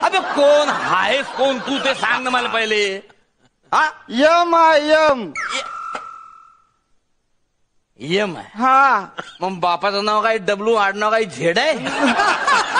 अबे कोण आहेस कोण तू ते सांग ना मला पहिले. हा? यम आहे यम. यम आहे. हा. मग बापाचं नाव काय डब्ल्यू आडनाव काय झेड आहे?